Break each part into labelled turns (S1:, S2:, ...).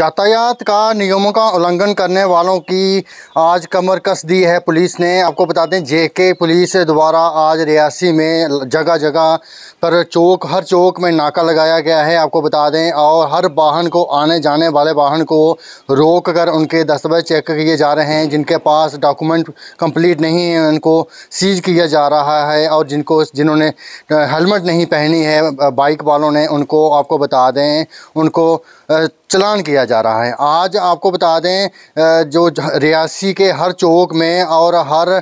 S1: यातायात का नियमों का उल्लंघन करने वालों की आज कमर कस दी है पुलिस ने। आपको बता दें, जेके पुलिस द्वारा आज रियासी में जगह जगह पर चौक, हर चौक में नाका लगाया गया है। आपको बता दें, और हर वाहन को आने जाने वाले वाहन को रोक कर उनके दस्तावेज़ चेक किए जा रहे हैं, जिनके पास डॉक्यूमेंट कंप्लीट नहीं है, उनको सीज किया जा रहा है, और जिनको, जिन्होंने हेलमेट नहीं पहनी है, बाइक वालों ने उनको, आपको बता दें, उनको चलान किया जा रहा है। आज आपको बता दें जो रियासी के हर चौक में और हर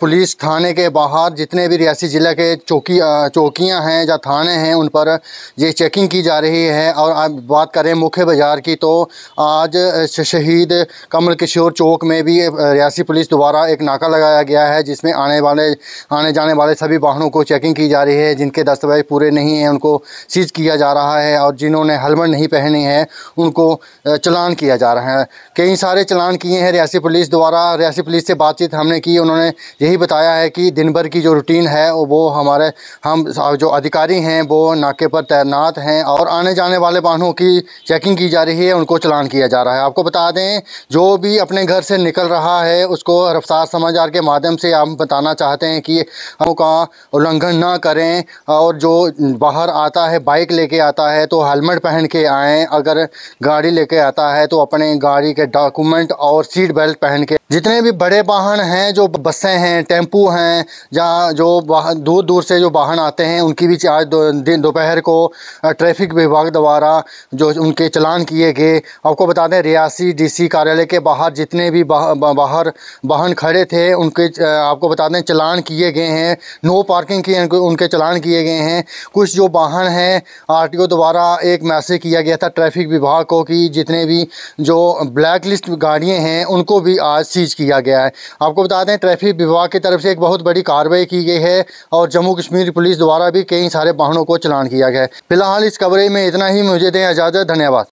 S1: पुलिस थाने के बाहर जितने भी रियासी ज़िले के चौकी चौकियाँ हैं या थाने हैं, उन पर ये चेकिंग की जा रही है। और आप बात करें मुख्य बाज़ार की तो आज शहीद कमल किशोर चौक में भी रियासी पुलिस द्वारा एक नाका लगाया गया है, जिसमें आने वाले, आने जाने वाले सभी वाहनों को चेकिंग की जा रही है। जिनके दस्तावेज़ पूरे नहीं हैं, उनको सीज किया जा रहा है और जिन्होंने हेलमेट नहीं पहनी है, उन उनको चलान किया जा रहा है। कई सारे चलान किए हैं रियासी पुलिस द्वारा। रियासी पुलिस से बातचीत हमने की। उन्होंने यही बताया है कि दिन भर की जो रूटीन है वो हमारे, हम जो अधिकारी हैं, वो नाके पर तैनात हैं, और आने जाने वाले वाहनों की चेकिंग की जा रही है, उनको चलान किया जा रहा है। आपको बता दें, जो भी अपने घर से निकल रहा है, उसको रफ्तार समाचार के माध्यम से हम बताना चाहते हैं कि हम का उल्लंघन ना करें, और जो बाहर आता है, बाइक लेके आता है तो हेलमेट पहन के आएँ। अगर गाड़ी लेके आता है तो अपने गाड़ी के डॉक्यूमेंट और सीट बेल्ट पहन के जितने भी बड़े वाहन हैं, जो बसें हैं, टेंपू हैं जहाँ जो दूर दूर से जो वाहन आते हैं, उनकी भी आज दिन दोपहर को ट्रैफ़िक विभाग द्वारा जो उनके चलान किए गए, आपको बता दें, रियासी डीसी कार्यालय के बाहर जितने भी बाहर वाहन खड़े थे, उनके आपको बता दें, चलान किए गए हैं, नो पार्किंग के, उनके चलान किए गए हैं। कुछ जो वाहन हैं आर द्वारा एक मैसेज किया गया था ट्रैफ़िक विभाग को कि जितने भी जो ब्लैक लिस्ट गाड़ियाँ हैं, उनको भी आज सीज किया गया है। आपको बता दें, ट्रैफ़िक विभाग की तरफ़ से एक बहुत बड़ी कार्रवाई की गई है और जम्मू कश्मीर पुलिस द्वारा भी कई सारे वाहनों को चलान किया गया है। फ़िलहाल इस कवरेज में इतना ही। मुझे दें इजाज़त, धन्यवाद।